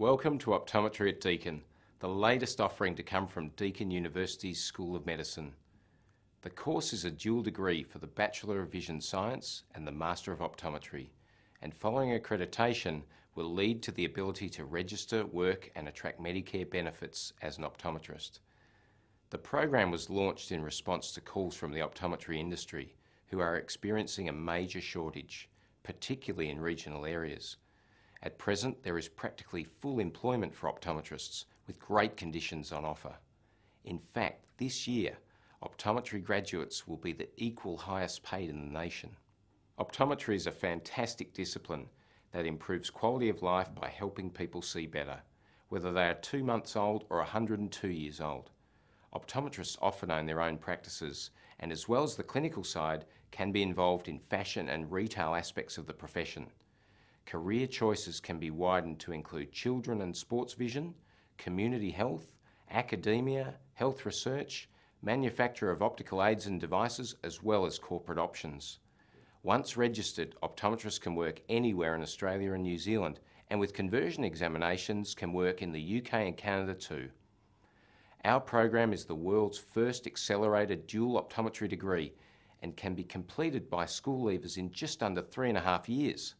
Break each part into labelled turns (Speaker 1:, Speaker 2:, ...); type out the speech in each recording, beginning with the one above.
Speaker 1: Welcome to Optometry at Deakin, the latest offering to come from Deakin University's School of Medicine. The course is a dual degree for the Bachelor of Vision Science and the Master of Optometry, and following accreditation will lead to the ability to register, work, and attract Medicare benefits as an optometrist. The program was launched in response to calls from the optometry industry, who are experiencing a major shortage, particularly in regional areas. At present, there is practically full employment for optometrists with great conditions on offer. In fact, this year, optometry graduates will be the equal highest paid in the nation. Optometry is a fantastic discipline that improves quality of life by helping people see better, whether they are two months old or 102 years old. Optometrists often own their own practices and as well as the clinical side, can be involved in fashion and retail aspects of the profession. Career choices can be widened to include children and sports vision, community health, academia, health research, manufacture of optical aids and devices, as well as corporate options. Once registered, optometrists can work anywhere in Australia and New Zealand, and with conversion examinations can work in the UK and Canada too. Our program is the world's first accelerated dual optometry degree and can be completed by school leavers in just under three and a half years.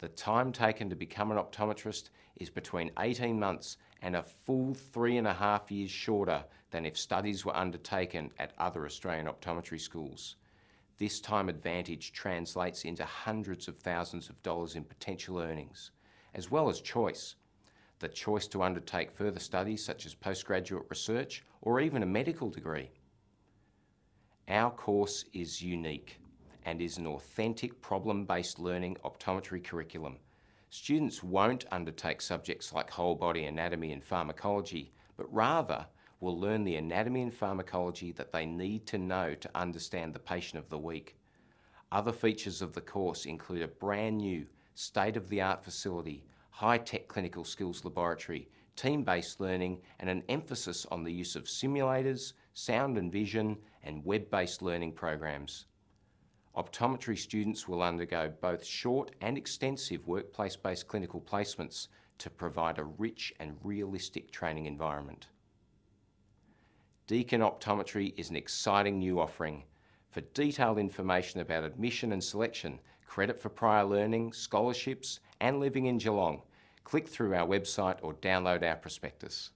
Speaker 1: The time taken to become an optometrist is between 18 months and a full three and a half years shorter than if studies were undertaken at other Australian optometry schools. This time advantage translates into hundreds of thousands of dollars in potential earnings, as well as choice the choice to undertake further studies such as postgraduate research or even a medical degree. Our course is unique and is an authentic problem-based learning optometry curriculum. Students won't undertake subjects like whole body anatomy and pharmacology, but rather will learn the anatomy and pharmacology that they need to know to understand the patient of the week. Other features of the course include a brand new state-of-the-art facility high-tech clinical skills laboratory, team-based learning, and an emphasis on the use of simulators, sound and vision, and web-based learning programs. Optometry students will undergo both short and extensive workplace-based clinical placements to provide a rich and realistic training environment. Deakin Optometry is an exciting new offering. For detailed information about admission and selection, credit for prior learning, scholarships, and living in Geelong, click through our website or download our prospectus.